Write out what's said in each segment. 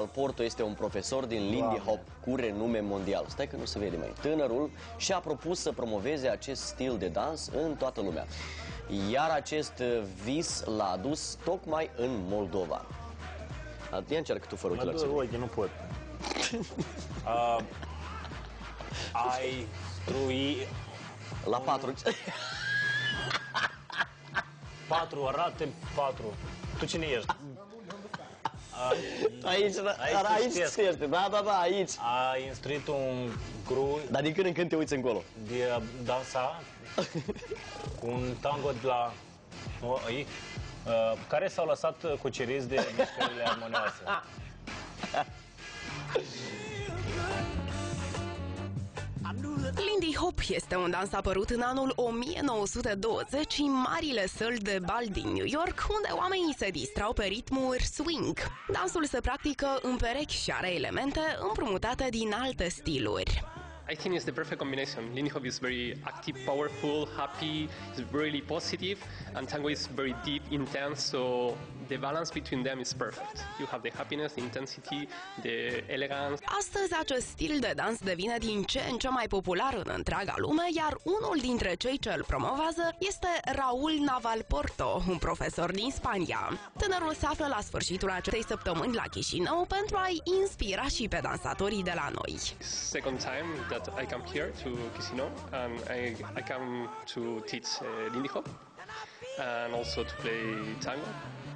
Valporto este un profesor din Lindy Hop cu renume mondial. Stai că nu se vede mai. Tânărul și-a propus să promoveze acest stil de dans în toată lumea. Iar acest uh, vis l-a adus tocmai în Moldova. Ia încearcă tu fără Mă ochelari. duc, să vezi. uite, nu pot. uh, ai strui La patru. patru, arată patru. Tu cine ești? Aici, da, Aici dar aici citesc. se este. Da, da, da, aici. Ai instruit un gru Dar din când în când te uiți încolo. de a dansa un tango de la o, ai, uh, care s-au lăsat cuceriți de mișcările armonioase. Lindy Hop este un dans apărut în anul 1920 în marile săli de bal din New York, unde oamenii se distrau pe ritmuri swing. Dansul se practică în perechi și are elemente împrumutate din alte stiluri. I think it's the perfect combination. Lindy Hop is very active, powerful, happy, it's really positive, and tango is very deep, intense. So the balance between them is perfect. You have the happiness, the intensity, the elegance. Astăzi acest stil de dans devine din ce în ce mai popular în întreaga lume, iar unul dintre cei ce îl promovează este Raul Naval Porto, un profesor din Spania. Tânărul se află la sfârșitul acestei săptămâni la Chișinău pentru a-i inspira și pe dansatorii de la noi. Second time that I come here to Chisinau, and I, I come to teach uh, Lindy Hop and also to play tango.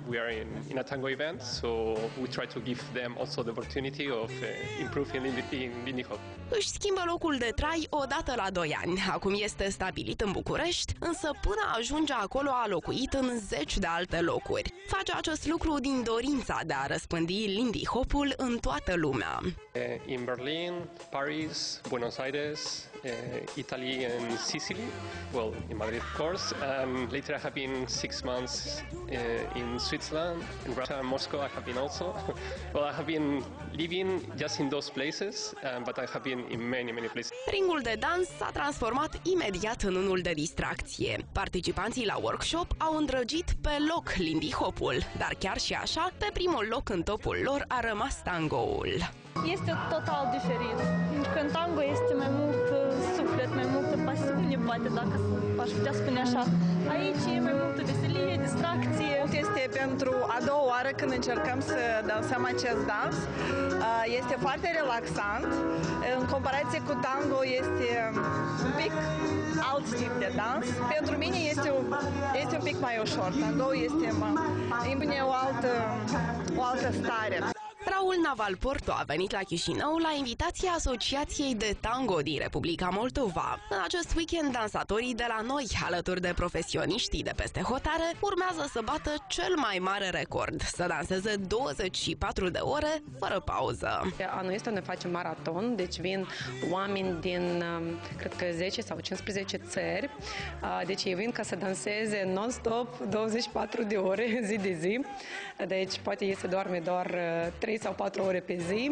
We are in, in a tango event, so we try to give them also the opportunity of uh, improving Lindy, in Lindy Hop. Își schimbă locul de trai o dată la 2 ani. Acum este stabilit în București, însă până ajunge acolo a locuit în zeci de alte locuri. Face acest lucru din dorința de a răspândi Lindy Hopul în toată lumea. Uh, in Berlin, Paris, Buenos Aires, uh, Italy, and Sicily. Well, in Madrid, of course. And later, I have been six months uh, in Switzerland, in Russia, and Moscow. I have been also. well, I have been living just in those places, um, but I have been in many, many places. Ringul de dans s-a transformat imediat în unul de distracție. Participanții la workshop au îndrăgit pe loc Lindy Hopul, dar chiar și așa, pe primul loc în topul lor a rămas tangoul. Este total diferit. Pentru că în tango este mai mult uh, suflet, mai multă pasiune, poate, dacă aș putea spune așa. Aici e mai multă veselie, distracție. Este pentru a doua oară când încercăm să dansăm acest dans. Uh, Este foarte relaxant. În comparație cu tango este un pic alt tip de dans. Pentru mine este, un- este un pic mai ușor. Tango este, mă, impune o altă, o altă stare. Raul Naval Porto a venit la Chișinău la invitația Asociației de Tango din Republica Moldova. În acest weekend, dansatorii de la noi, alături de profesioniștii de peste hotare, urmează să bată cel mai mare record, să danseze 24 de ore fără pauză. Anul ăsta ne facem maraton, deci vin oameni din, um, cred că 10 sau 15 țări. Uh, Deci ei vin ca să danseze non-stop 24 de ore, zi de zi. Deci poate ei se doarme doar 3 sau 4 ore pe zi.